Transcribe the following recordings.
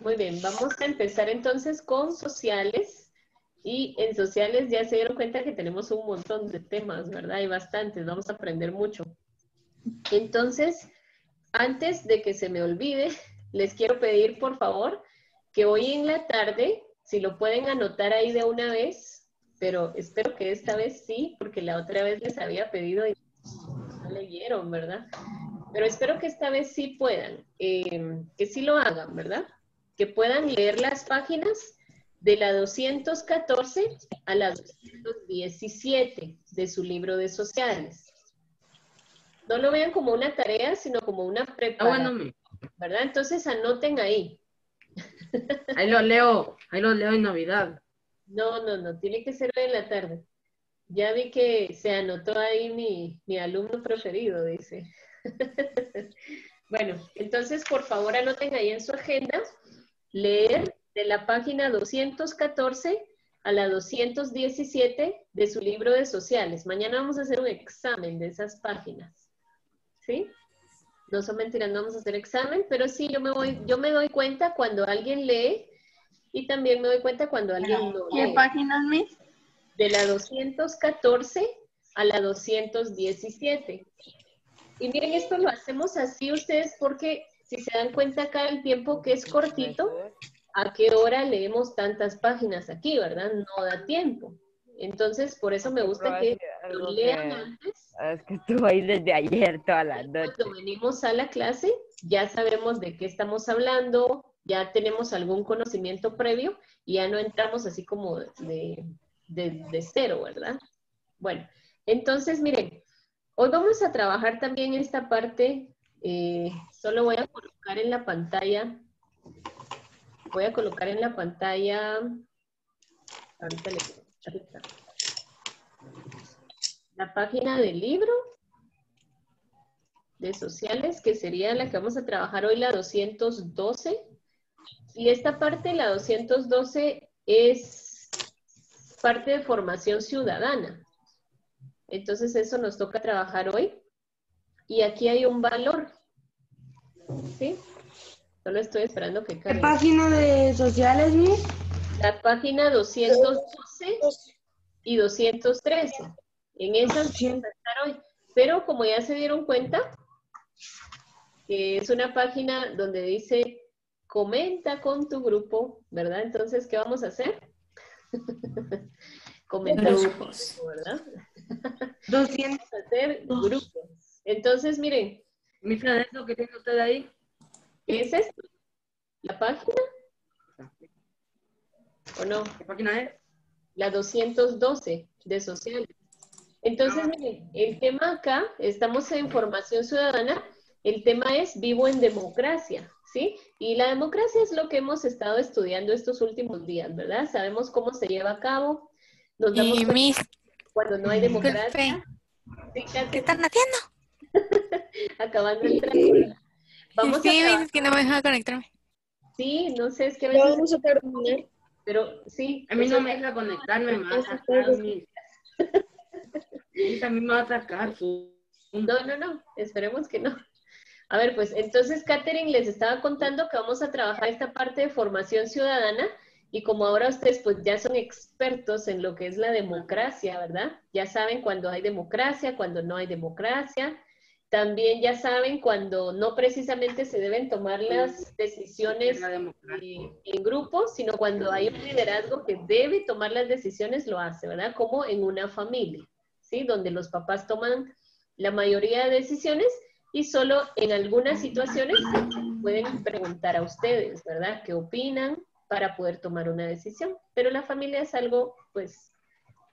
Muy bien, vamos a empezar entonces con sociales. Y en sociales ya se dieron cuenta que tenemos un montón de temas, ¿verdad? Hay bastantes, vamos a aprender mucho. Entonces, antes de que se me olvide, les quiero pedir, por favor, que hoy en la tarde, si lo pueden anotar ahí de una vez, pero espero que esta vez sí, porque la otra vez les había pedido y no leyeron, ¿verdad? Pero espero que esta vez sí puedan, eh, que sí lo hagan, ¿verdad? Que puedan leer las páginas de la 214 a la 217 de su libro de sociales. No lo vean como una tarea, sino como una preparación. ¿Verdad? Entonces anoten ahí. Ahí lo leo, ahí lo leo en Navidad. No, no, no, tiene que ser hoy en la tarde. Ya vi que se anotó ahí mi, mi alumno preferido, dice. bueno, entonces por favor anoten ahí en su agenda leer de la página 214 a la 217 de su libro de sociales. Mañana vamos a hacer un examen de esas páginas. ¿Sí? No son mentiras, no vamos a hacer examen, pero sí yo me voy, yo me doy cuenta cuando alguien lee y también me doy cuenta cuando alguien no lee. ¿Qué páginas, Miss? De la 214 a la 217. Y miren, esto lo hacemos así ustedes porque si se dan cuenta acá el tiempo que es cortito, ¿a qué hora leemos tantas páginas aquí, verdad? No da tiempo. Entonces, por eso me gusta que lo lean antes. Es que estuvo ahí desde ayer toda la noche. Cuando venimos a la clase, ya sabemos de qué estamos hablando, ya tenemos algún conocimiento previo y ya no entramos así como de, de cero, ¿verdad? Bueno, entonces, miren, hoy vamos a trabajar también esta parte, eh, solo voy a colocar en la pantalla, voy a colocar en la pantalla, ahorita le ahorita, la página del libro de sociales, que sería la que vamos a trabajar hoy, la 212. Y esta parte, la 212, es parte de formación ciudadana. Entonces eso nos toca trabajar hoy. Y aquí hay un valor. ¿Sí? Solo estoy esperando que cargue. ¿Qué página de sociales, Miss? La página 212 y 213. En esas vamos a estar hoy. Pero como ya se dieron cuenta, que es una página donde dice comenta con tu grupo, ¿verdad? Entonces, ¿qué vamos a hacer? Comentar grupos, ¿verdad? 200 hacer grupos. Entonces, miren. Mi es lo que tiene usted ahí. ¿Qué es esto? ¿La página? ¿O no? ¿Qué página es? La 212 de sociales. Entonces, ah. miren, el tema acá, estamos en formación ciudadana, el tema es vivo en democracia, ¿sí? Y la democracia es lo que hemos estado estudiando estos últimos días, ¿verdad? Sabemos cómo se lleva a cabo. Nos damos y cuando no hay democracia. ¿Qué están haciendo? Acabando el trabajo. Vamos sí, a es que no me deja conectarme. Sí, no sé, es que a veces... Vamos a terminar. Pero sí. A mí no me deja conectarme más. Y también me va a sacar su... No, no, no, esperemos que no. A ver, pues entonces Catherine les estaba contando que vamos a trabajar esta parte de formación ciudadana y como ahora ustedes pues ya son expertos en lo que es la democracia, ¿verdad? Ya saben cuando hay democracia, cuando no hay democracia. También ya saben cuando no precisamente se deben tomar las decisiones en grupo, sino cuando hay un liderazgo que debe tomar las decisiones, lo hace, ¿verdad? Como en una familia, ¿sí? Donde los papás toman la mayoría de decisiones y solo en algunas situaciones pueden preguntar a ustedes, ¿verdad? ¿Qué opinan para poder tomar una decisión? Pero la familia es algo, pues,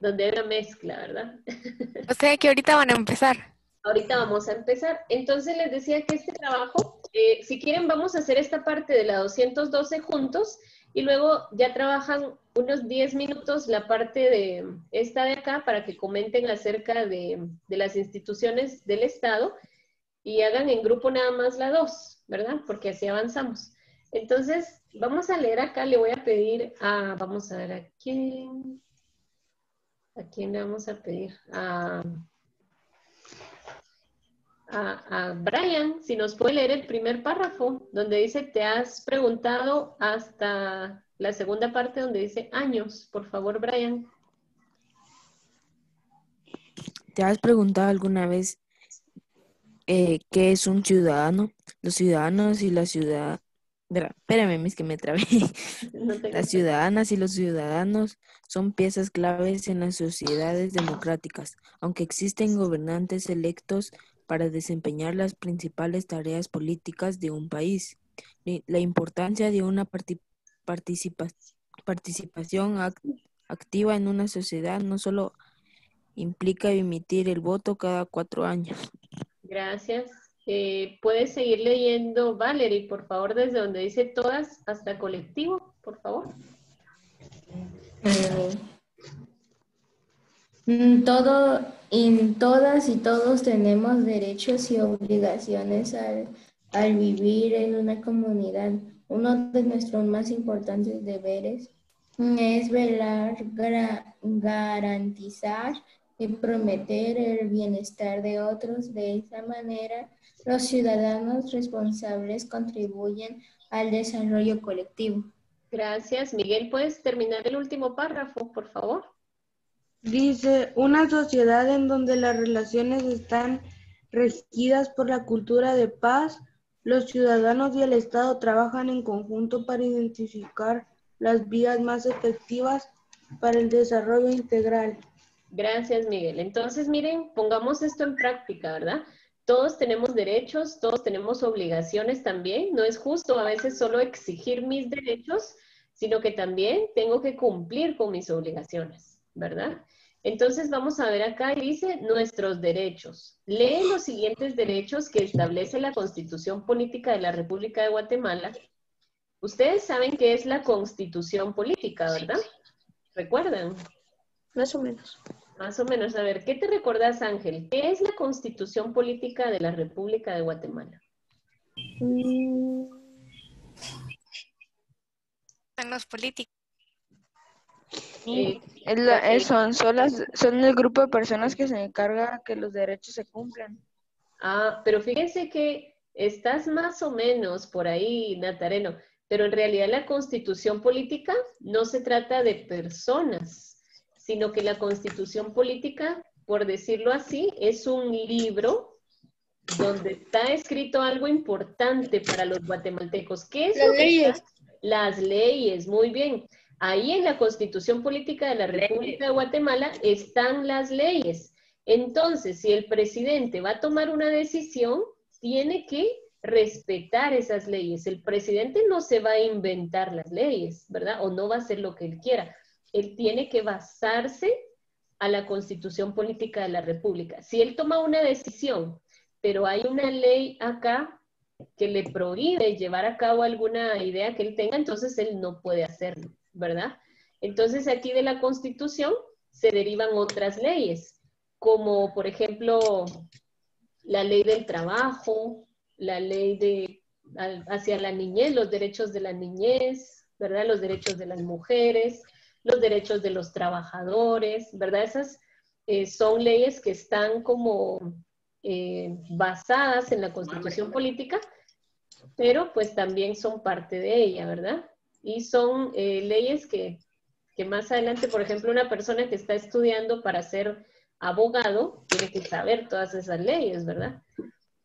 donde hay una mezcla, ¿verdad? O sea que ahorita van a empezar. Ahorita vamos a empezar. Entonces les decía que este trabajo, eh, si quieren vamos a hacer esta parte de la 212 juntos y luego ya trabajan unos 10 minutos la parte de esta de acá para que comenten acerca de, las instituciones del Estado y hagan en grupo nada más la dos, ¿verdad? Porque así avanzamos. Entonces, vamos a leer acá, le voy a pedir a, vamos a ver a quién, a quién le vamos a pedir, a, a, a Brian si nos puede leer el primer párrafo, donde dice, te has preguntado hasta la segunda parte donde dice años. Por favor, Brian. ¿Te has preguntado alguna vez eh, qué es un ciudadano? Los ciudadanos y la ciudad... Espérame, es que me trabé. No Las ciudadanas y los ciudadanos son piezas claves en las sociedades democráticas, aunque existen gobernantes electos para desempeñar las principales tareas políticas de un país. La importancia de una parti- participa- participación ac- activa en una sociedad no solo implica emitir el voto cada cuatro años. Gracias. Eh, Puedes seguir leyendo, Valerie, por favor, desde donde dice todas hasta colectivo, por favor. Mm, Todo, en todas y todos tenemos derechos y obligaciones al, vivir en una comunidad. Uno de nuestros más importantes deberes es velar, garantizar y prometer el bienestar de otros. De esa manera, los ciudadanos responsables contribuyen al desarrollo colectivo. Gracias. Miguel, ¿puedes terminar el último párrafo, por favor? Dice, una sociedad en donde las relaciones están regidas por la cultura de paz, los ciudadanos y el Estado trabajan en conjunto para identificar las vías más efectivas para el desarrollo integral. Gracias, Miguel. Entonces, miren, pongamos esto en práctica, ¿verdad? Todos tenemos derechos, todos tenemos obligaciones también. No es justo a veces solo exigir mis derechos, sino que también tengo que cumplir con mis obligaciones, ¿verdad? Entonces vamos a ver acá y dice nuestros derechos. Lee los siguientes derechos que establece la Constitución Política de la República de Guatemala. Ustedes saben qué es la Constitución Política, ¿verdad? ¿Recuerdan? Más o menos. Más o menos, a ver, ¿qué te recordás, Ángel? ¿Qué es la constitución política de la República de Guatemala? Son los políticos. Es la- ok. son, son, las- son el grupo de personas que se encarga que los derechos se cumplan. ah, pero fíjense que estás más o menos por ahí, Natareno, pero en realidad la constitución política no se trata de personas, sino que la constitución política, por decirlo así, es un libro donde está escrito algo importante para los guatemaltecos. ¿Qué es Las lo que leyes. está? Las leyes, muy bien. Ahí en la Constitución Política de la República de Guatemala están las leyes. Entonces, si el presidente va a tomar una decisión, tiene que respetar esas leyes. El presidente no se va a inventar las leyes, ¿verdad? O no va a hacer lo que él quiera. Él tiene que basarse a la Constitución Política de la República. Si él toma una decisión, pero hay una ley acá que le prohíbe llevar a cabo alguna idea que él tenga, entonces él no puede hacerlo, ¿verdad? Entonces aquí de la Constitución se derivan otras leyes, como por ejemplo la ley del trabajo, la ley de hacia la niñez, los derechos de la niñez, ¿verdad? Los derechos de las mujeres, los derechos de los trabajadores, ¿verdad? Esas eh, son leyes que están como eh, basadas en la constitución política, pero pues también son parte de ella, ¿verdad? Y son eh, leyes que, que más adelante, por ejemplo, una persona que está estudiando para ser abogado tiene que saber todas esas leyes, ¿verdad?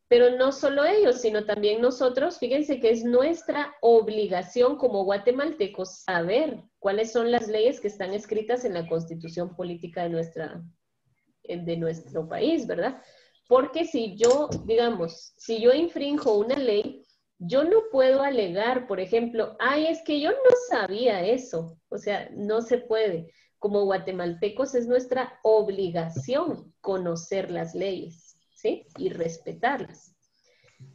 Pero no solo ellos, sino también nosotros, fíjense que es nuestra obligación como guatemaltecos saber cuáles son las leyes que están escritas en la constitución política de, nuestra, de nuestro país, ¿verdad? Porque si yo, digamos, si yo infrinjo una ley, yo no puedo alegar, por ejemplo, ay, es que yo no sabía eso. O sea, no se puede. Como guatemaltecos es nuestra obligación conocer las leyes, ¿sí? Y respetarlas.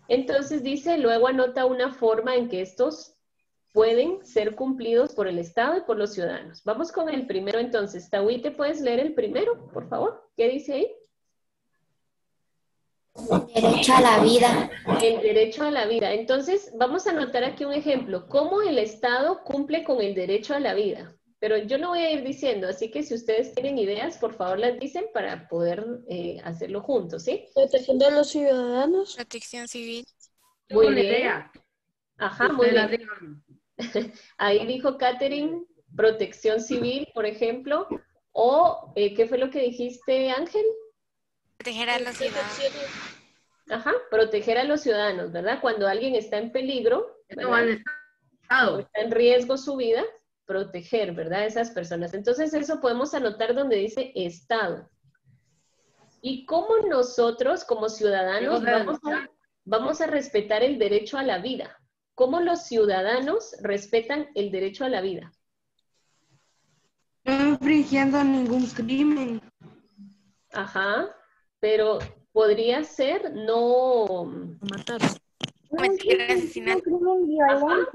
Entonces dice, luego anota una forma en que estos pueden ser cumplidos por el Estado y por los ciudadanos. Vamos con el primero entonces. Tawi, ¿te puedes leer el primero, por favor? ¿Qué dice ahí? Derecho a la vida. El derecho a la vida. Entonces, vamos a anotar aquí un ejemplo. ¿Cómo el Estado cumple con el derecho a la vida? Pero yo no voy a ir diciendo, así que si ustedes tienen ideas, por favor las dicen para poder eh, hacerlo juntos, ¿sí? Protección de los ciudadanos. Protección civil. Muy bien. idea. Ajá, muy bien. Ahí dijo Catherine, protección civil, por ejemplo. O, eh, ¿qué fue lo que dijiste, Ángel? Proteger a los ciudadanos. Ajá, proteger a los ciudadanos, ¿verdad? Cuando alguien está en peligro, está en riesgo su vida, proteger, ¿verdad? A esas personas. Entonces eso podemos anotar donde dice Estado. ¿Y cómo nosotros como ciudadanos vamos a, vamos a respetar el derecho a la vida? ¿Cómo los ciudadanos respetan el derecho a la vida? No infringiendo ningún crimen. Ajá, pero podría ser no Matar. Ajá,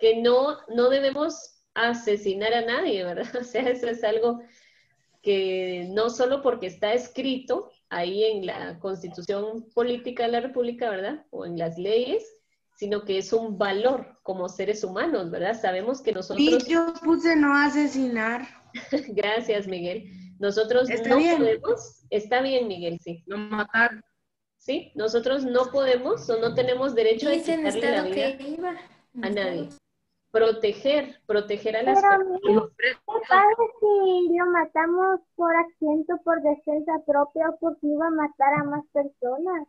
que no, no debemos asesinar a nadie, ¿verdad? O sea, eso es algo que no solo porque está escrito ahí en la Constitución Política de la República, ¿verdad? O en las leyes, sino que es un valor como seres humanos, ¿verdad? Sabemos que Y nosotros, yo puse no asesinar. gracias Miguel, nosotros Está no bien. podemos, está bien Miguel, sí, No matar. sí, nosotros no podemos o no tenemos derecho a ¿Y ese en quitarle la vida iba? a nadie. Proteger, proteger a las personas. ¿Qué pasa si lo matamos por accidente por defensa propia o porque iba a matar a más personas?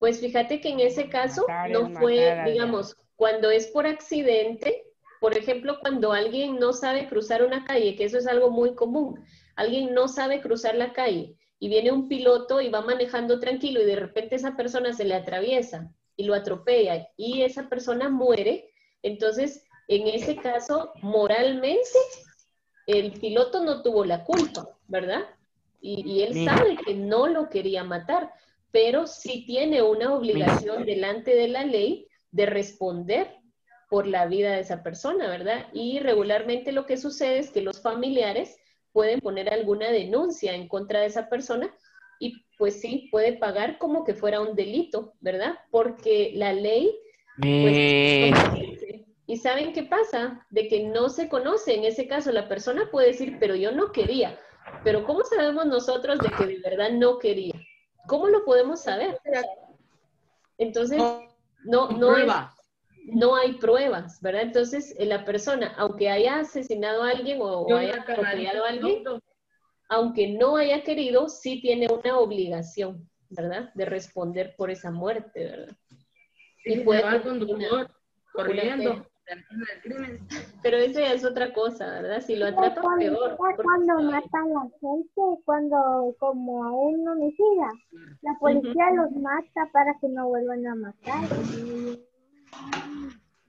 Pues fíjate que en ese caso Matar no fue, digamos, cuando es por accidente, por ejemplo, cuando alguien no sabe cruzar una calle, que eso es algo muy común, alguien no sabe cruzar la calle y viene un piloto y va manejando tranquilo y de repente esa persona se le atraviesa y lo atropella y esa persona muere, entonces en ese caso moralmente el piloto no tuvo la culpa, ¿verdad? Y, y él sabe que no lo quería matar, pero sí tiene una obligación delante de la ley de responder por la vida de esa persona, ¿verdad? Y regularmente lo que sucede es que los familiares pueden poner alguna denuncia en contra de esa persona y pues sí, puede pagar como que fuera un delito, ¿verdad? Porque la ley pues, y saben qué pasa, de que no se conoce. En ese caso, la persona puede decir, pero yo no quería. Pero ¿cómo sabemos nosotros de que de verdad no quería? ¿Cómo lo podemos saber? Entonces, no, no, es- Prueba. No hay pruebas, ¿verdad? Entonces, eh, la persona, aunque haya asesinado a alguien o, Yo haya atropellado a alguien, aunque no haya querido, sí tiene una obligación, ¿verdad? De responder por esa muerte, ¿verdad? Y Y puede conductor corriendo crimen. Pero eso ya es otra cosa, ¿verdad? Si lo atrapan, cuando, peor. cuando matan a la gente, cuando como a un homicida, la policía los mata para que no vuelvan a matar.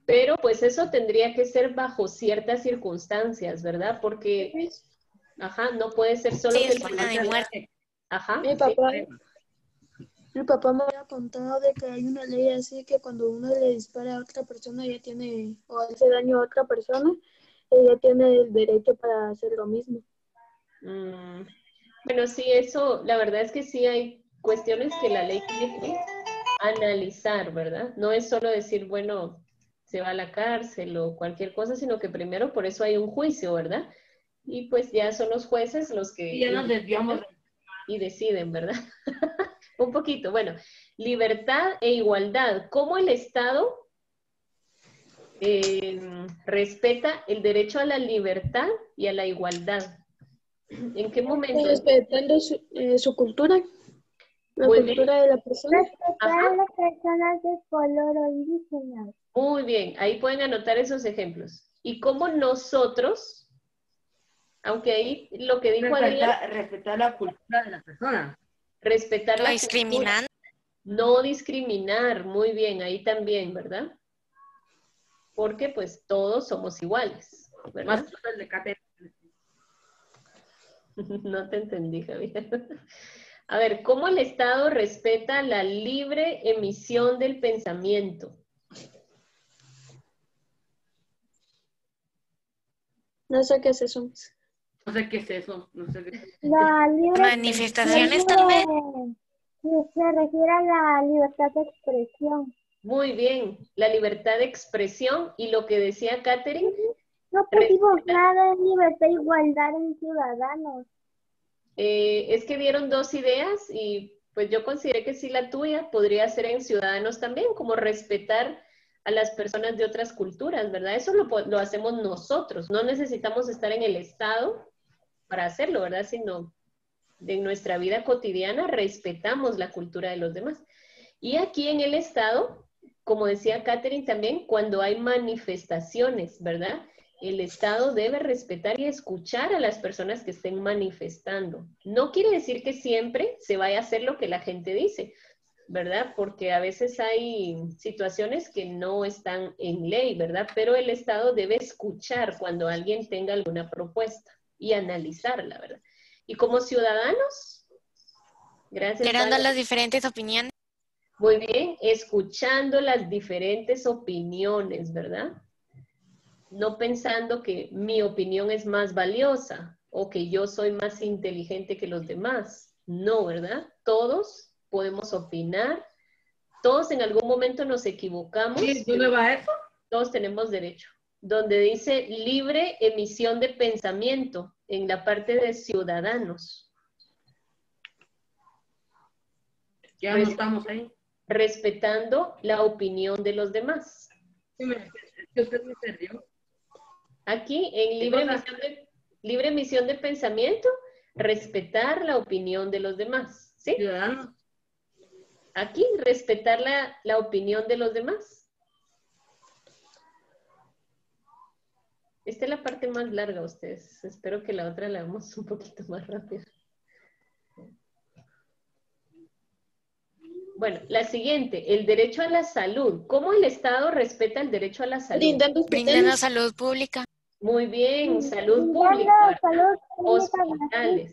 Pero pues eso tendría que ser bajo ciertas circunstancias, ¿verdad? Porque, ajá, no puede ser solo Sí, que de muerte. Ajá, Mi sí. papá, mi papá me había contado de que hay una ley así que cuando uno le dispara a otra persona ya tiene, o hace daño a otra persona, ella tiene el derecho para hacer lo mismo. Mm, Bueno, sí, eso, la verdad es que sí hay cuestiones que la ley tiene que analizar, ¿verdad? No es solo decir, bueno, se va a la cárcel o cualquier cosa, sino que primero por eso hay un juicio, ¿verdad? Y pues ya son los jueces los que Y ya nos desviamos. y deciden, ¿verdad? Un poquito. Bueno, libertad e igualdad. ¿Cómo el Estado eh, respeta el derecho a la libertad y a la igualdad? ¿En qué momento? Respetando su, eh, su cultura, la Muy bien. cultura de la persona. Respetar a las personas de color o indígenas. Muy bien, ahí pueden anotar esos ejemplos. Y cómo nosotros, aunque ahí lo que dijo Adrián, Respetar, respetar la cultura de la persona. respetar No la discriminando. cultura, no discriminar, muy bien, ahí también, ¿verdad? Porque pues todos somos iguales, ¿verdad? Más cosas de. No te entendí, Javier. A ver, ¿cómo el Estado respeta la libre emisión del pensamiento? No sé qué es eso. No sé qué es eso. No sé qué es eso. La libre Manifestaciones libre- que se refiere a la libertad de expresión. Muy bien, la libertad de expresión y lo que decía Catherine, No pusimos nada de libertad e igualdad en ciudadanos. Eh, es que dieron dos ideas y pues yo consideré que sí la tuya podría ser en ciudadanos también, como respetar a las personas de otras culturas, ¿verdad? Eso lo, lo hacemos nosotros, no necesitamos estar en el Estado para hacerlo, ¿verdad? Sino de nuestra vida cotidiana respetamos la cultura de los demás. Y aquí en el Estado, como decía Catherine también, cuando hay manifestaciones, ¿verdad? El Estado debe respetar y escuchar a las personas que estén manifestando. No quiere decir que siempre se vaya a hacer lo que la gente dice, ¿verdad? Porque a veces hay situaciones que no están en ley, ¿verdad? Pero el Estado debe escuchar cuando alguien tenga alguna propuesta y analizarla, ¿verdad? Y como ciudadanos, gracias. Vale. las diferentes opiniones. Muy bien, escuchando las diferentes opiniones, ¿verdad? No pensando que mi opinión es más valiosa o que yo soy más inteligente que los demás. No, ¿verdad? Todos podemos opinar, todos en algún momento nos equivocamos. Sí, ¿dónde va eso? Todos tenemos derecho. Donde dice libre emisión de pensamiento en la parte de ciudadanos. Ya no estamos ahí. respetando la opinión de los demás. Sí, me- usted me perdió. Aquí, en libre emisión, de, libre emisión de pensamiento, respetar la opinión de los demás. ¿Sí? Ciudadanos. Aquí, respetar la, la opinión de los demás. Esta es la parte más larga, ustedes. Espero que la otra la hagamos un poquito más rápido. Bueno, la siguiente, el derecho a la salud. ¿Cómo el Estado respeta el derecho a la salud? Brindando salud pública. Muy bien, salud pública. salud Hospitales.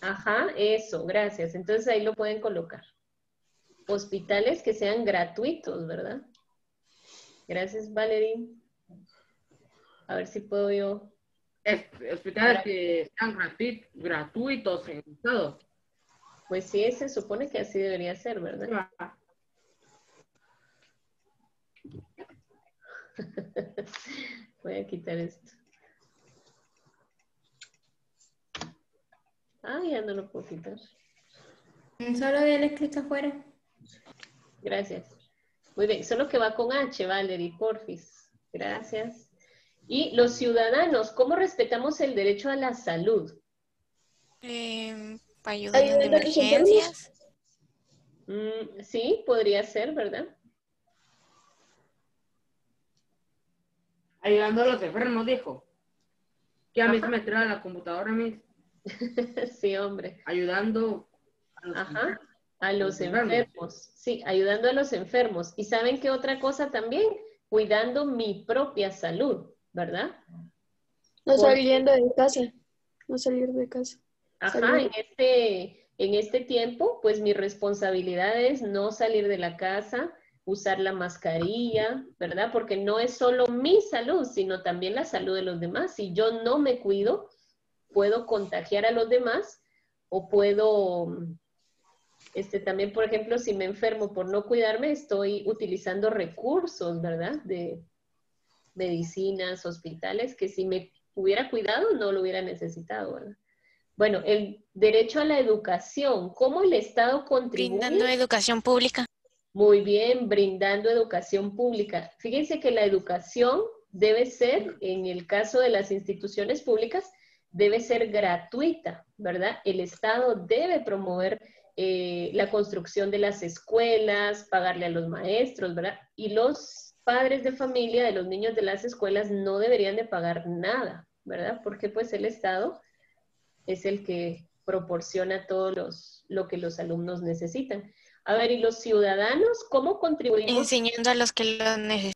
Ajá, eso, gracias. Entonces ahí lo pueden colocar. Hospitales que sean gratuitos, ¿verdad? Gracias, Valerie. A ver si puedo yo. Es- Hospitales que sean gratuit- gratuitos en todo. Pues sí, se supone que así debería ser, ¿verdad? Voy a quitar esto. Ah, ya no lo puedo quitar. Solo dale clic afuera. Gracias. Muy bien, solo que va con H, Valerie, porfis. Gracias. Y los ciudadanos, ¿cómo respetamos el derecho a la salud? Eh, para ayudar en emergencias. Mm, sí, podría ser, ¿verdad? Ayudando a los enfermos, dijo. Que a mí se me trae la computadora, mis. sí, hombre. Ayudando a los Ajá, a los enfermos. enfermos. Sí, ayudando a los enfermos. ¿Y saben qué otra cosa también? Cuidando mi propia salud, ¿verdad? No saliendo de casa. No salir de casa. Ajá, en este, en este tiempo, pues mi responsabilidad es no salir de la casa, usar la mascarilla, ¿verdad? Porque no es solo mi salud, sino también la salud de los demás. Si yo no me cuido, puedo contagiar a los demás o puedo, este, también, por ejemplo, si me enfermo por no cuidarme, estoy utilizando recursos, ¿verdad? De medicinas, hospitales, que si me hubiera cuidado no lo hubiera necesitado, ¿verdad? Bueno, el derecho a la educación, ¿cómo el Estado contribuye? Brindando educación pública. Muy bien, brindando educación pública. Fíjense que la educación debe ser, en el caso de las instituciones públicas, debe ser gratuita, ¿verdad? El Estado debe promover eh, la construcción de las escuelas, pagarle a los maestros, ¿verdad? Y los padres de familia de los niños de las escuelas no deberían de pagar nada, ¿verdad? Porque pues el Estado es el que proporciona todo los, lo que los alumnos necesitan. A ver, ¿y los ciudadanos cómo contribuimos? Enseñando a los que lo necesitan.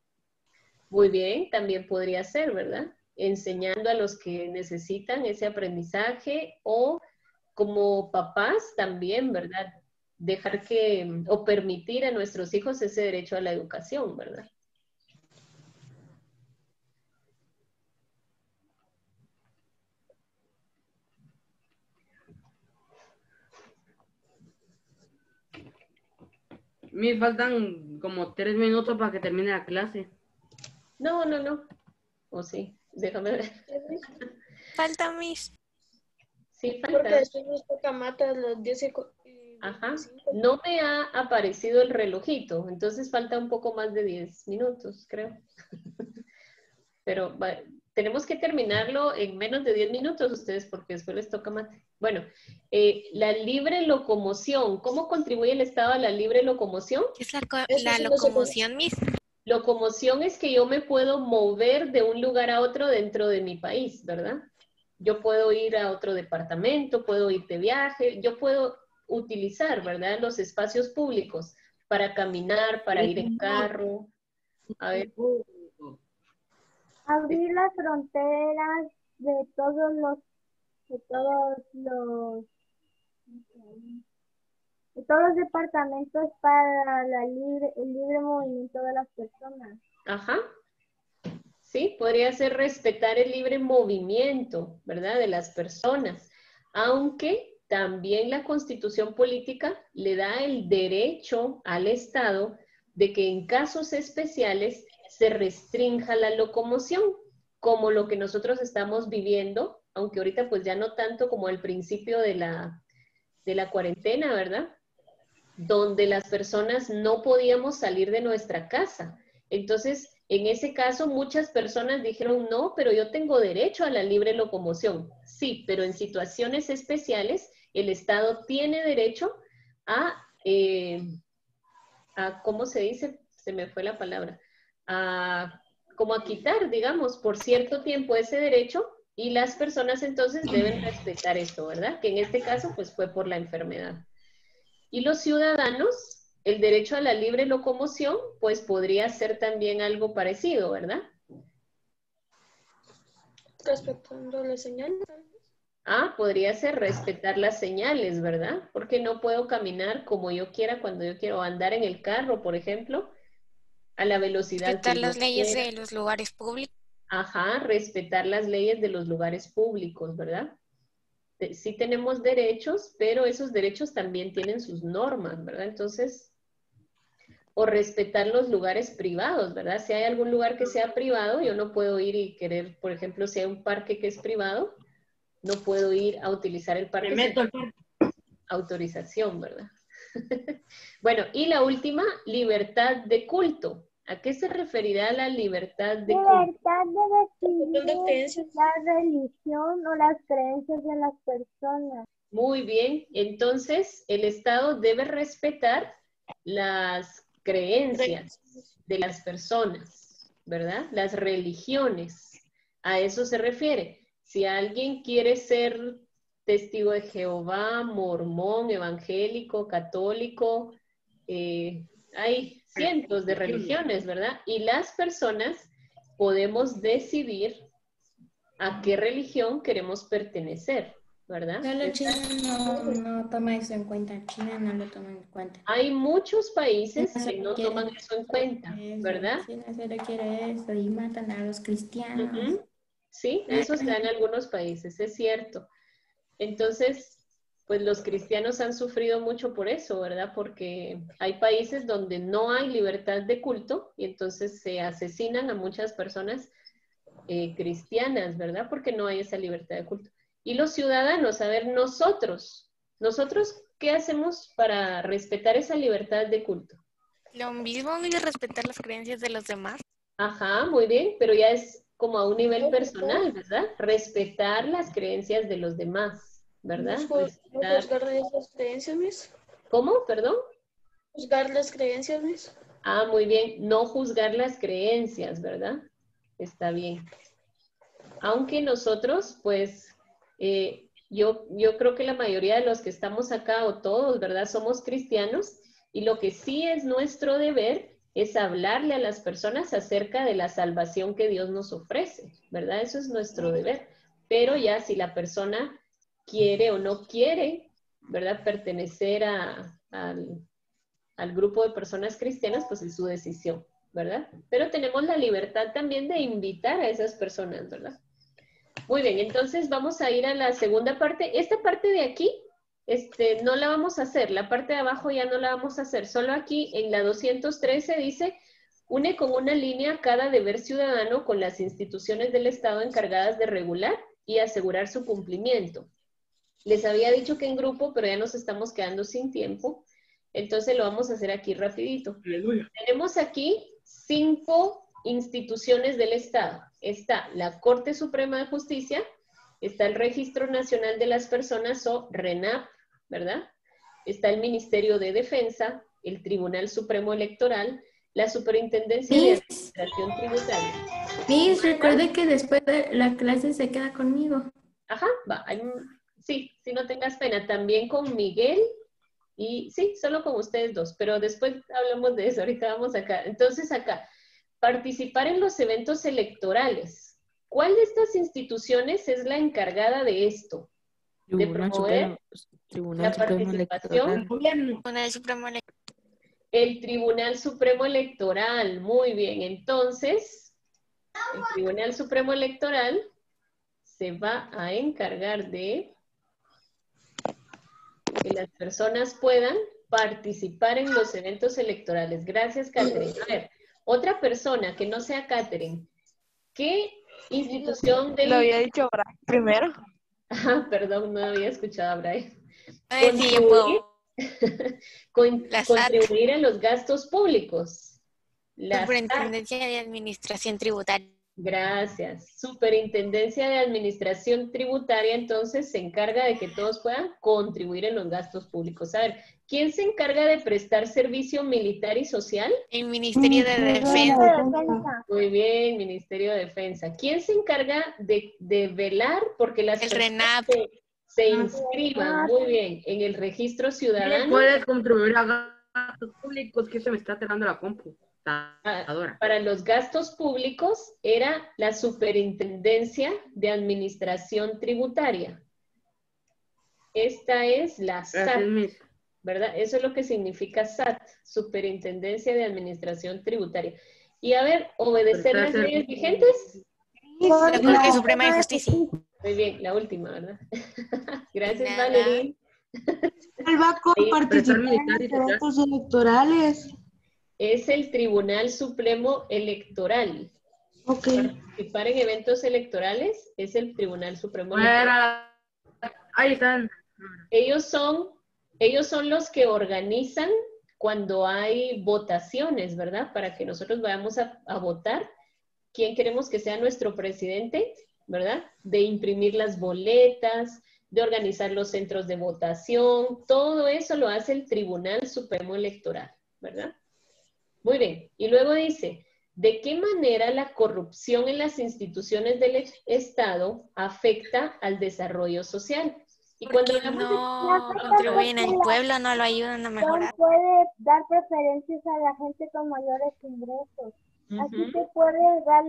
Muy bien, también podría ser, ¿verdad? Enseñando a los que necesitan ese aprendizaje o como papás también, ¿verdad? Dejar que o permitir a nuestros hijos ese derecho a la educación, ¿verdad? Me faltan como tres minutos para que termine la clase. No, no, no. ¿O sí? Déjame ver. Falta mis. Sí, Porque falta. después nos las 10 y cu- y Ajá. 25. No me ha aparecido el relojito, entonces falta un poco más de 10 minutos, creo. Pero va- tenemos que terminarlo en menos de 10 minutos ustedes porque después les toca mate. Bueno, eh, la libre locomoción. ¿Cómo contribuye el Estado a la libre locomoción? ¿Qué es la, locomoción, mis? Locomoción es que yo me puedo mover de un lugar a otro dentro de mi país, ¿verdad? Yo puedo ir a otro departamento, puedo ir de viaje, yo puedo utilizar, ¿verdad? Los espacios públicos para caminar, para ir en carro. A ver, Abrir las fronteras de todos los, de todos los, de todos los departamentos para la libre, el libre movimiento de las personas. ajá. Sí, podría ser respetar el libre movimiento, ¿verdad? De las personas, aunque también la constitución política le da el derecho al Estado de que en casos especiales se restrinja la locomoción, como lo que nosotros estamos viviendo, aunque ahorita pues ya no tanto como al principio de la, de la cuarentena, ¿verdad? Donde las personas no podíamos salir de nuestra casa. Entonces, en ese caso, muchas personas dijeron, no, pero yo tengo derecho a la libre locomoción. Sí, pero en situaciones especiales, el Estado tiene derecho a, eh, a ¿cómo se dice? Se me fue la palabra. A, como a quitar, digamos, por cierto tiempo ese derecho y las personas entonces deben respetar esto, ¿verdad? Que en este caso, pues fue por la enfermedad. Y los ciudadanos, el derecho a la libre locomoción, pues podría ser también algo parecido, ¿verdad? Respetando la señal. tal vez. Ah, podría ser respetar las señales, ¿verdad? Porque no puedo caminar como yo quiera cuando yo quiero, andar en el carro, por ejemplo, a la velocidad Respetar que yo las leyes quiera. de los lugares públicos. Ajá, respetar las leyes de los lugares públicos, ¿verdad? Te- Sí tenemos derechos, pero esos derechos también tienen sus normas, ¿verdad? Entonces, o respetar los lugares privados, ¿verdad? Si hay algún lugar que sea privado, yo no puedo ir y querer, por ejemplo, si hay un parque que es privado, no puedo ir a utilizar el parque Me sin meto al parque. autorización, ¿verdad? bueno, y la última, libertad de culto. ¿A qué se referirá la libertad de? Libertad de decidir la religión o las creencias de las personas. Muy bien, entonces el Estado debe respetar las creencias de las personas, ¿verdad? Las religiones. A eso se refiere. Si alguien quiere ser testigo de Jehová, mormón, evangélico, católico, eh, hay cientos de religiones, ¿verdad? Y las personas podemos decidir a qué religión queremos pertenecer, ¿verdad? Solo China no, no toma eso en cuenta. China no lo toma en cuenta. Hay muchos países China que no toman eso en cuenta, eso, ¿verdad? China solo quiere eso y matan a los cristianos. Sí, eso da en algunos países, es cierto. Entonces, pues los cristianos han sufrido mucho por eso, ¿verdad? Porque hay países donde no hay libertad de culto y entonces se asesinan a muchas personas eh, cristianas, ¿verdad? Porque no hay esa libertad de culto. Y los ciudadanos, a ver, nosotros, nosotros, ¿qué hacemos para respetar esa libertad de culto? Lo mismo es respetar las creencias de los demás. Ajá, muy bien, pero ya es como a un nivel personal, ¿verdad? Respetar las creencias de los demás, ¿verdad? No juzgar esas creencias, mis. ¿Cómo? Perdón. Juzgar las creencias, mis. Ah, muy bien, no juzgar las creencias, ¿verdad? Está bien. Aunque nosotros, pues, eh, yo, yo creo que la mayoría de los que estamos acá, o todos, ¿verdad? Somos cristianos y lo que sí es nuestro deber es hablarle a las personas acerca de la salvación que Dios nos ofrece, ¿verdad? Eso es nuestro deber. Pero ya si la persona quiere o no quiere, ¿verdad? Pertenecer a, al, al grupo de personas cristianas, pues es su decisión, ¿verdad? Pero tenemos la libertad también de invitar a esas personas, ¿verdad? Muy bien, entonces vamos a ir a la segunda parte. Esta parte de aquí, este, no la vamos a hacer, la parte de abajo ya no la vamos a hacer, solo aquí en la 213 dice une con una línea cada deber ciudadano con las instituciones del Estado encargadas de regular y asegurar su cumplimiento. Les había dicho que en grupo, pero ya nos estamos quedando sin tiempo. Entonces lo vamos a hacer aquí rapidito. Tenemos aquí cinco instituciones del Estado. Está la Corte Suprema de Justicia, está el Registro Nacional de las Personas o RENAP, ¿verdad? Está el Ministerio de Defensa, el Tribunal Supremo Electoral, la Superintendencia de Miss. Administración Tributaria. Miss, recuerde que después de la clase se queda conmigo. Ajá, va. hay un- sí, sí, no tengas pena. También con Miguel y sí, solo con ustedes dos, pero después hablamos de eso. Ahorita vamos acá. Entonces, acá, participar en los eventos electorales. ¿Cuál de estas instituciones es la encargada de esto? De Tribunal promover Tribunal la Supremo participación. Una Supremo Electoral. El Tribunal Supremo Electoral, muy bien. Entonces, el Tribunal Supremo Electoral se va a encargar de que las personas puedan participar en los eventos electorales. Gracias, Catherine. A ver, otra persona que no sea Catherine, ¿qué institución del... Lo había dicho Brian primero. Ah, perdón, no había escuchado a Brian. Yo puedo. Con- contribuir a los gastos públicos. La SAT. Superintendencia de Administración Tributaria. Gracias. Superintendencia de Administración Tributaria entonces se encarga de que todos puedan contribuir en los gastos públicos. A ver, ¿quién se encarga de prestar servicio militar y social? El Ministerio de Defensa. Muy bien, Ministerio de Defensa. ¿Quién se encarga de, de velar porque las El personas RENAP. se, se inscriban muy bien en el registro ¿Quién ciudadano? puede contribuir a gastos públicos? Que se me está cerrando la compu. Para los gastos públicos era la Superintendencia de Administración Tributaria. Esta es la SAT. ¿verdad? Eso es lo que significa SAT, Superintendencia de Administración Tributaria. Y a ver, obedecer las leyes vigentes. La Corte Suprema de Justicia. Muy bien, la última, ¿verdad? Gracias. Valerie. Él va a participar en los electorales. Es el Tribunal Supremo Electoral. Ok. Participar en eventos electorales es el Tribunal Supremo Electoral. Ahí están. Ellos son, ellos son los que organizan cuando hay votaciones, ¿verdad? Para que nosotros vayamos a, a votar quién queremos que sea nuestro presidente, ¿verdad? De imprimir las boletas, de organizar los centros de votación, todo eso lo hace el Tribunal Supremo Electoral, ¿verdad? Muy bien. Y luego dice, ¿de qué manera la corrupción en las instituciones del ex- Estado afecta al desarrollo social? Y cuando Porque no contribuyen al pueblo, no lo ayudan a mejorar. puede dar preferencias a la gente con mayores ingresos. Así que puede dar,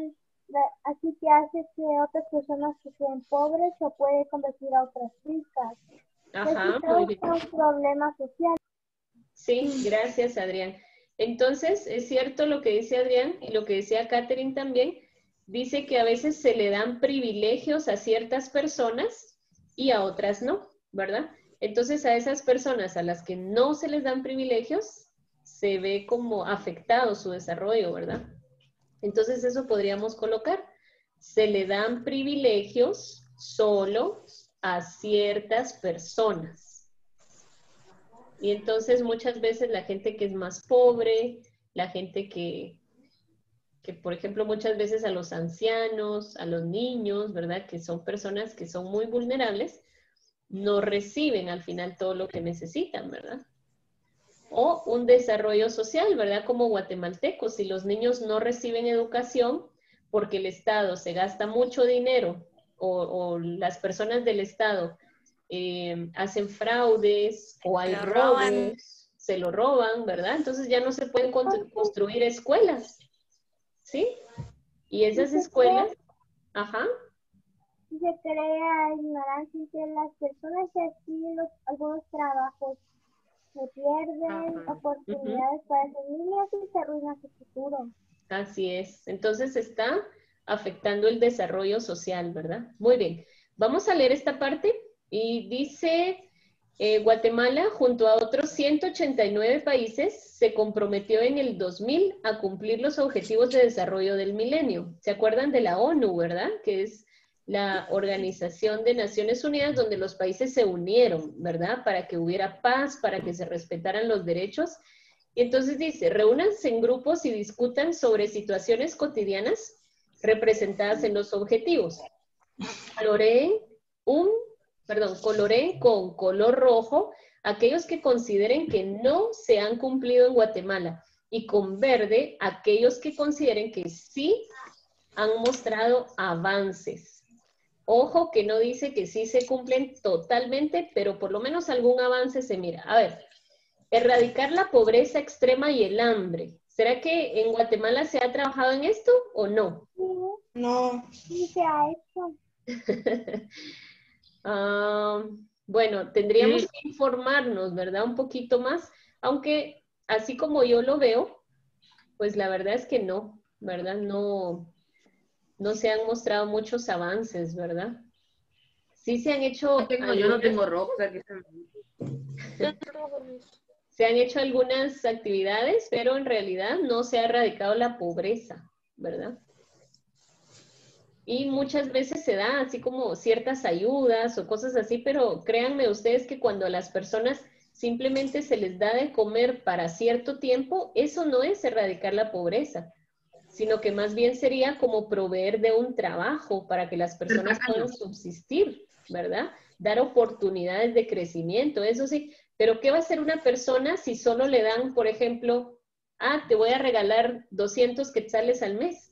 la- así que hace que otras personas que sean pobres se puede convertir a otras ricas. Ajá, Eso muy bien. es un problema social. Sí, gracias, Adrián. Entonces, es cierto lo que dice Adrián y lo que decía Catherine también. Dice que a veces se le dan privilegios a ciertas personas y a otras no, ¿verdad? Entonces, a esas personas a las que no se les dan privilegios, se ve como afectado su desarrollo, ¿verdad? Entonces, eso podríamos colocar. Se le dan privilegios solo a ciertas personas. Y entonces muchas veces la gente que es más pobre, la gente que, que, por ejemplo, muchas veces a los ancianos, a los niños, ¿verdad? Que son personas que son muy vulnerables, no reciben al final todo lo que necesitan, ¿verdad? O un desarrollo social, ¿verdad? Como guatemaltecos, si los niños no reciben educación porque el Estado se gasta mucho dinero o, o las personas del Estado eh, hacen fraudes o hay roban. robos, se lo roban, ¿verdad? Entonces ya no se pueden con- construir escuelas, ¿sí? Y esas escuelas, ajá, se crea ignorancia entre las personas y así los, algunos trabajos se pierden, Ajá. oportunidades para las niñas y se arruina su futuro. Así es. Entonces está afectando el desarrollo social, ¿verdad? Muy bien. Vamos a leer esta parte y dice, Eh, Guatemala, junto a otros 189 países, se comprometió en el 2000 a cumplir los objetivos de desarrollo del milenio. ¿Se acuerdan de la ONU, verdad? Que es la Organización de Naciones Unidas donde los países se unieron, ¿verdad? Para que hubiera paz, para que se respetaran los derechos. Y entonces dice, reúnanse en grupos y discutan sobre situaciones cotidianas representadas en los objetivos. Coloreen un perdón, coloreen con color rojo aquellos que consideren que no se han cumplido en Guatemala y con verde aquellos que consideren que sí han mostrado avances. Ojo que no dice que sí se cumplen totalmente, pero por lo menos algún avance se mira. A ver, erradicar la pobreza extrema y el hambre. ¿Será que en Guatemala se ha trabajado en esto o no? No. Sí, se ha hecho. Ah, bueno, tendríamos que informarnos, ¿verdad? Un poquito más, aunque así como yo lo veo, pues la verdad es que no, ¿verdad? No, no se han mostrado muchos avances, ¿verdad? Sí se han hecho... Yo, tengo- yo no tengo que Se han hecho algunas actividades, pero en realidad no se ha erradicado la pobreza, ¿verdad? Y muchas veces se da así como ciertas ayudas o cosas así, pero créanme ustedes que cuando a las personas simplemente se les da de comer para cierto tiempo, eso no es erradicar la pobreza, sino que más bien sería como proveer de un trabajo para que las personas puedan subsistir, ¿verdad? Dar oportunidades de crecimiento, eso sí, pero ¿qué va a hacer una persona si solo le dan, por ejemplo, ah, te voy a regalar 200 quetzales al mes?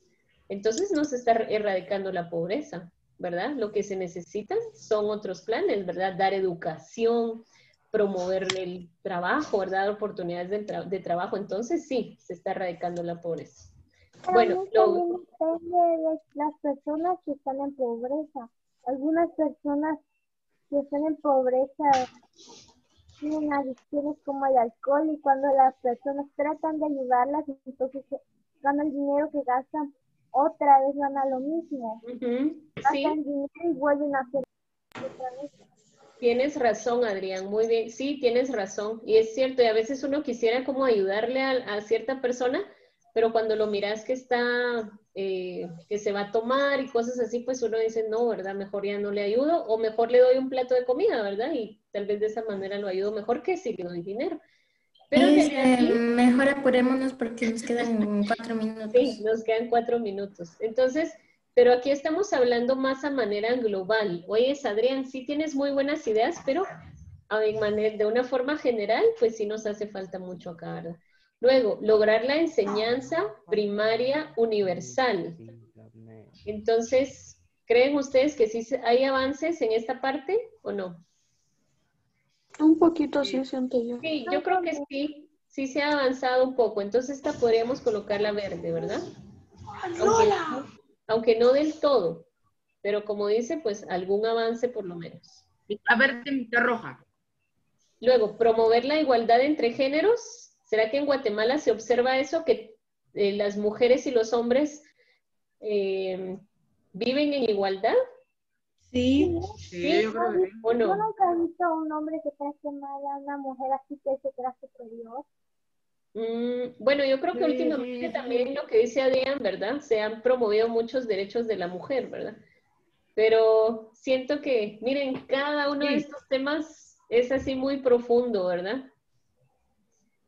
Entonces no se está erradicando la pobreza, ¿verdad? Lo que se necesitan son otros planes, ¿verdad? Dar educación, promover el trabajo, ¿verdad? Dar oportunidades de, tra- de trabajo. Entonces sí, se está erradicando la pobreza. Pero Bueno, lo- de las personas que están en pobreza. Algunas personas que están en pobreza tienen adicciones como el alcohol y cuando las personas tratan de ayudarlas, entonces se ganan el dinero que gastan, otra vez van a lo mismo. Sí, dinero y vuelven a hacer otra vez. tienes razón, Adrián, muy bien. Sí, tienes razón. Y es cierto, y a veces uno quisiera como ayudarle a, a cierta persona, pero cuando lo miras que está, eh, que se va a tomar y cosas así, pues uno dice, no, ¿verdad? Mejor ya no le ayudo o mejor le doy un plato de comida, ¿verdad? Y tal vez de esa manera lo ayudo mejor que si le doy dinero. Pero Es, desde aquí- eh, mejor apurémonos porque nos quedan cuatro minutos. Sí, nos quedan cuatro minutos. Entonces, pero aquí estamos hablando más a manera global. Oye, Adrián, sí tienes muy buenas ideas, pero a de una forma general, pues sí nos hace falta mucho acá, ¿verdad? Luego, lograr la enseñanza primaria universal. Entonces, ¿creen ustedes que sí hay avances en esta parte o no? Un poquito sí, siento yo. Sí, yo creo que sí, sí se ha avanzado un poco. Entonces esta podríamos colocarla verde, ¿verdad? Aunque, aunque no del todo, pero como dice, pues algún avance por lo menos. A ver, mitad roja. Luego, promover la igualdad entre géneros. ¿Será que en Guatemala se observa eso, que eh, las mujeres y los hombres eh, viven en igualdad? Sí. Sí, yo creo que sí. ¿O Yo no? nunca he visto a un hombre que trate mal a una mujer así que se crea superior. Mm, bueno, yo creo que Sí, últimamente sí, también lo que dice Adrián, ¿verdad? Se han promovido muchos derechos de la mujer, ¿verdad? Pero siento que, miren, cada uno de estos temas es así muy profundo, ¿verdad?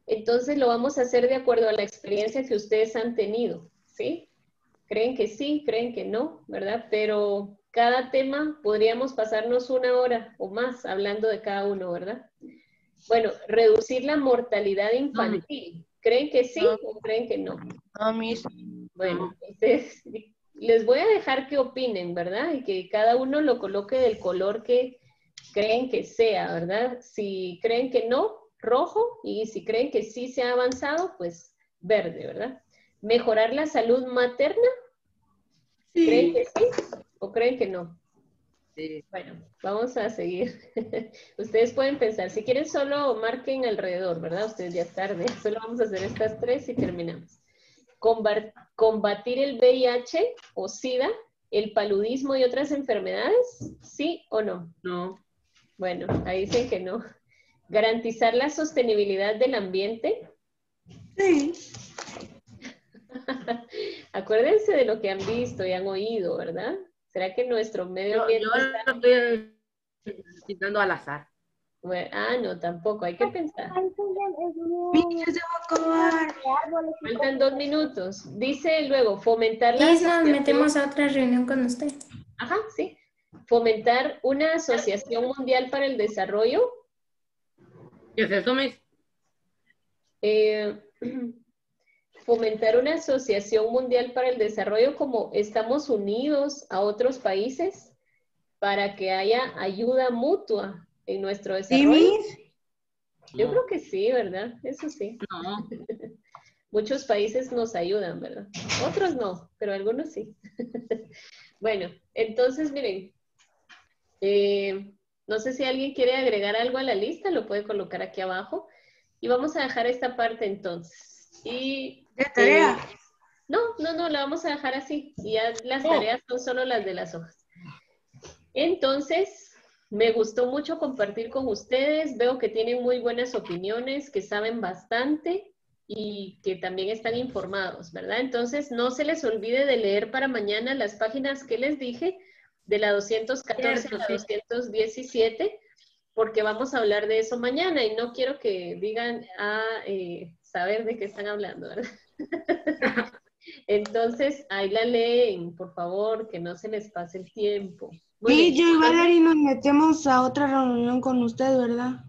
Entonces lo vamos a hacer de acuerdo a la experiencia que ustedes han tenido, ¿sí? Creen que sí, creen que no, ¿verdad? Pero cada tema podríamos pasarnos una hora o más hablando de cada uno, ¿verdad? Bueno, reducir la mortalidad infantil. ¿Creen que sí No. o creen que no? A mí sí. Bueno, ustedes- les voy a dejar que opinen, ¿verdad? Y que cada uno lo coloque del color que creen que sea, ¿verdad? Si creen que no, rojo, y si creen que sí se ha avanzado, pues verde, ¿verdad? Mejorar la salud materna, ¿creen que sí o creen que no? Sí. Bueno, vamos a seguir. Ustedes pueden pensar, si quieren solo marquen alrededor, ¿verdad? Ustedes ya es tarde, solo vamos a hacer estas tres y terminamos. Combatir el VIH o SIDA, el paludismo y otras enfermedades, ¿sí o no? No. Bueno, ahí dicen que no. Garantizar la sostenibilidad del ambiente. Sí. Acuérdense de lo que han visto y han oído, ¿verdad? ¿Será que nuestro medio Yo, ambiente yo está... lo estoy citando al azar. Bueno, ah, no, tampoco, hay que pensar. Faltan dos minutos. Dice luego, fomentar la nos asociación- metemos a otra reunión con usted. Ajá, sí. Fomentar una asociación mundial para el desarrollo. ¿Qué es eso, Miss? eh, fomentar una asociación mundial para el desarrollo como estamos unidos a otros países para que haya ayuda mutua en nuestro ¿Y desarrollo. Yo No. creo que sí, ¿verdad? Eso sí. No. Muchos países nos ayudan, ¿verdad? Otros no, pero algunos sí. bueno, entonces miren, eh, no sé si alguien quiere agregar algo a la lista, lo puede colocar aquí abajo. Y vamos a dejar esta parte entonces. Y De tarea. eh, no, no, no, la vamos a dejar así. Y ya las Oh. tareas son solo las de las hojas. Entonces, me gustó mucho compartir con ustedes. Veo que tienen muy buenas opiniones, que saben bastante y que también están informados, ¿verdad? Entonces, no se les olvide de leer para mañana las páginas que les dije, de la 214 a la sí. 217, porque vamos a hablar de eso mañana y no quiero que digan a saber de qué están hablando, ¿verdad? Entonces, ahí la leen, por favor, que no se les pase el tiempo. Muy Sí, bien. yo y Valerie nos metemos a otra reunión con usted, ¿verdad?